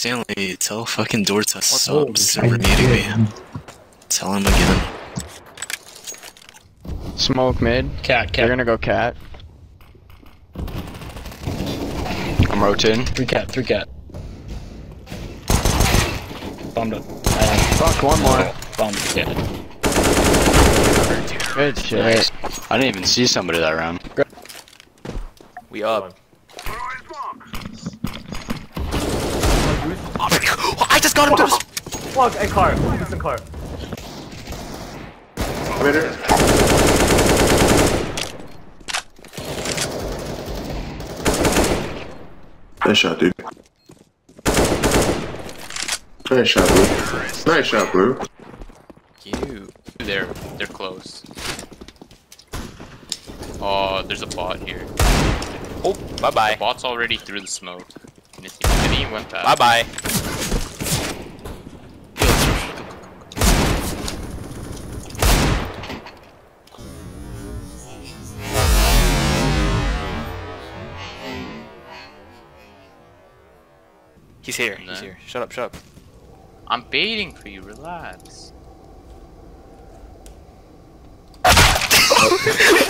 Stanley, tell fucking Dorta up? subs over muting me. Tell him again. Smoke mid. Cat, cat. They're gonna go cat. I'm rotating. Three cat, three cat. Bombed up. Fuck, one more. Bombed, yeah. Good shit. I didn't even see somebody that round. We up. I just got him to Fuck, a car. It's a car. Nice shot, dude. Nice shot, Blue. Nice shot, Blue. You. They're they're close. Oh, there's a bot here. Oh, bye bye. The bot's already through the smoke. And if he, and he went past. Bye bye. He's here. No. He's here. Shut up. Shut up. I'm baiting for you. Relax.